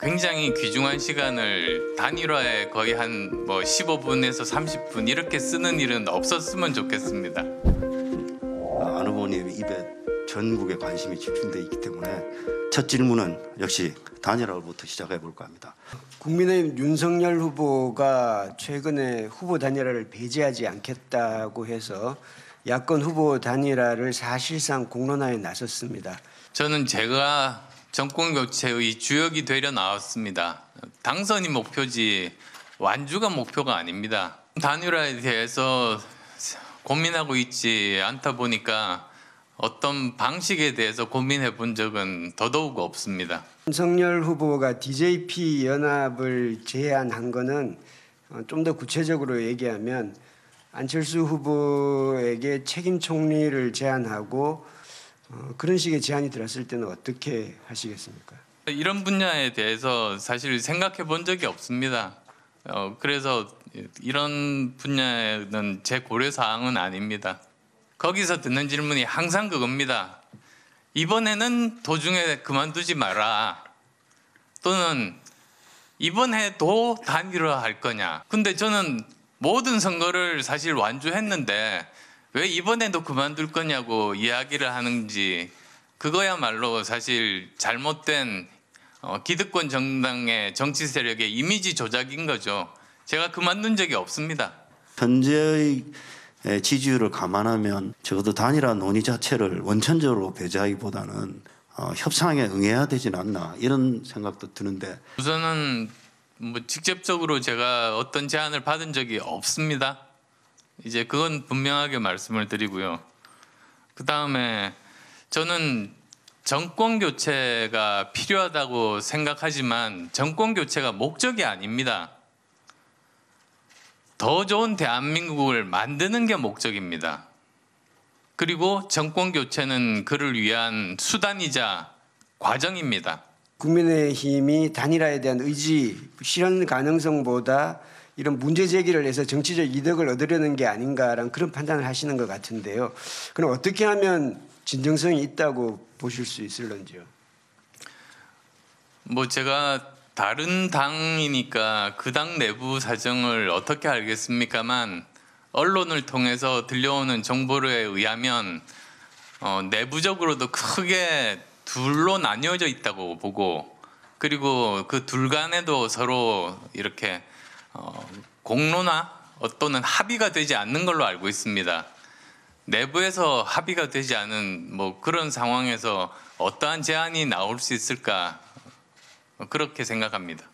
굉장히 귀중한 시간을 단일화에 거의 한 뭐 15분에서 30분 이렇게 쓰는 일은 없었으면 좋겠습니다. 아, 안 후보님 입에 전국에 관심이 집중돼 있기 때문에 첫 질문은 역시 단일화부터 시작해 볼까 합니다. 국민의힘 윤석열 후보가 최근에 후보 단일화를 배제하지 않겠다고 해서 야권 후보 단일화를 사실상 공론화에 나섰습니다. 저는 제가 정권 교체의 주역이 되려 나왔습니다. 당선이 목표지 완주가 목표가 아닙니다. 단일화에 대해서 고민하고 있지 않다 보니까 어떤 방식에 대해서 고민해 본 적은 더더욱 없습니다. 윤석열 후보가 DJP 연합을 제안한 거는 어, 좀더 구체적으로 얘기하면 안철수 후보에게 책임 총리를 제안하고 어, 그런 식의 제안이 들었을 때는 어떻게 하시겠습니까? 이런 분야에 대해서 사실 생각해 본 적이 없습니다. 어, 그래서 이런 분야는 제 고려 사항은 아닙니다. 거기서 듣는 질문이 항상 그겁니다. 이번에는 도중에 그만두지 마라. 또는 이번에도 단일화 할 거냐. 근데 저는 모든 선거를 사실 완주했는데 왜 이번에도 그만둘 거냐고 이야기를 하는지 그거야말로 사실 잘못된 어, 기득권 정당의 정치 세력의 이미지 조작인 거죠. 제가 그만둔 적이 없습니다. 현재의 에, 지지율을 감안하면 적어도 단일화 논의 자체를 원천적으로 배제하기보다는 어, 협상에 응해야 되진 않나 이런 생각도 드는데 우선은 뭐 직접적으로 제가 어떤 제안을 받은 적이 없습니다. 이제 그건 분명하게 말씀을 드리고요. 그 다음에 저는 정권 교체가 필요하다고 생각하지만 정권 교체가 목적이 아닙니다. 더 좋은 대한민국을 만드는 게 목적입니다. 그리고 정권 교체는 그를 위한 수단이자 과정입니다. 국민의힘이 단일화에 대한 의지, 실현 가능성보다 이런 문제 제기를 해서 정치적 이득을 얻으려는 게 아닌가라는 그런 판단을 하시는 것 같은데요. 그럼 어떻게 하면 진정성이 있다고 보실 수 있을런지요? 뭐 제가 다른 당이니까 그 당 내부 사정을 어떻게 알겠습니까만 언론을 통해서 들려오는 정보에 의하면 어, 내부적으로도 크게 둘로 나뉘어져 있다고 보고 그리고 그 둘 간에도 서로 이렇게 어, 공론화 또는 합의가 되지 않는 걸로 알고 있습니다. 내부에서 합의가 되지 않은 뭐 그런 상황에서 어떠한 제안이 나올 수 있을까 그렇게 생각합니다.